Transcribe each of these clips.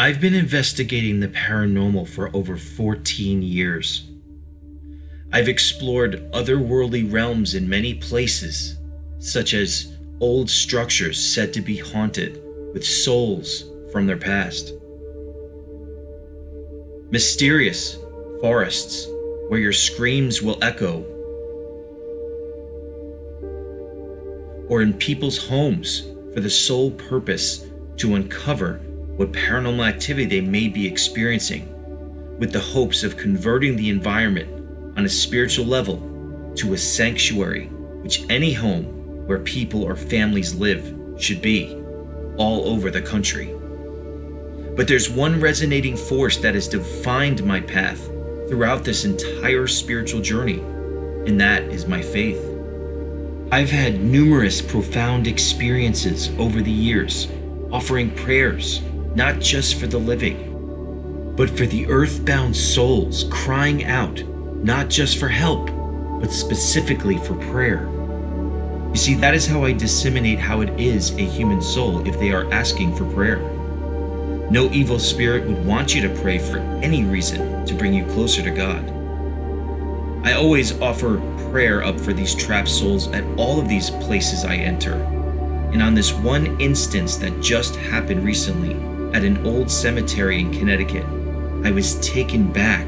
I've been investigating the paranormal for over 14 years. I've explored otherworldly realms in many places, such as old structures said to be haunted with souls from their past, mysterious forests where your screams will echo, or in people's homes for the sole purpose to uncover what paranormal activity they may be experiencing, with the hopes of converting the environment on a spiritual level to a sanctuary, which any home where people or families live should be, all over the country. But there's one resonating force that has defined my path throughout this entire spiritual journey, and that is my faith. I've had numerous profound experiences over the years, offering prayers, not just for the living, but for the earthbound souls crying out, not just for help, but specifically for prayer. You see, that is how I disseminate how it is a human soul if they are asking for prayer. No evil spirit would want you to pray for any reason to bring you closer to God. I always offer prayer up for these trapped souls at all of these places I enter. And on this one instance that just happened recently at an old cemetery in Connecticut, I was taken back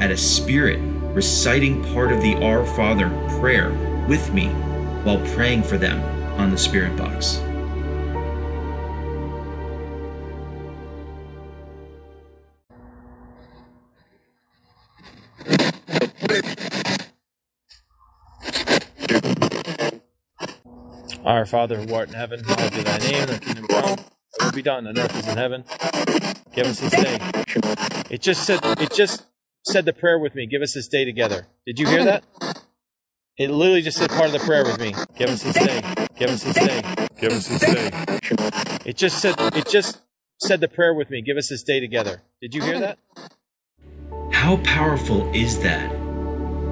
at a spirit reciting part of the Our Father prayer with me while praying for them on the spirit box. Our Father who art in heaven, hallowed be thy name, thy kingdom come, will be done on earth as in heaven. Give us this day. It just said it just said the prayer with me. Give us this day together. Did you hear that? It literally just said part of the prayer with me. Give us this day. Give us this day. Give us this day. It just said it just said the prayer with me. Give us this day together. Did you hear that? How powerful is that?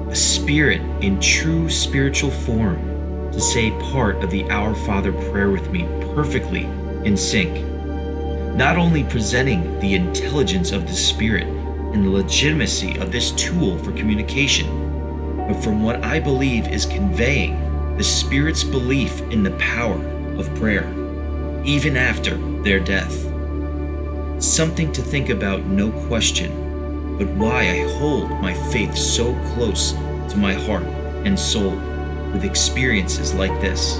A spirit in true spiritual form to say part of the Our Father prayer with me perfectly in sync. Not only presenting the intelligence of the Spirit and the legitimacy of this tool for communication, but from what I believe is conveying the Spirit's belief in the power of prayer, even after their death. Something to think about, no question, but why I hold my faith so close to my heart and soul with experiences like this.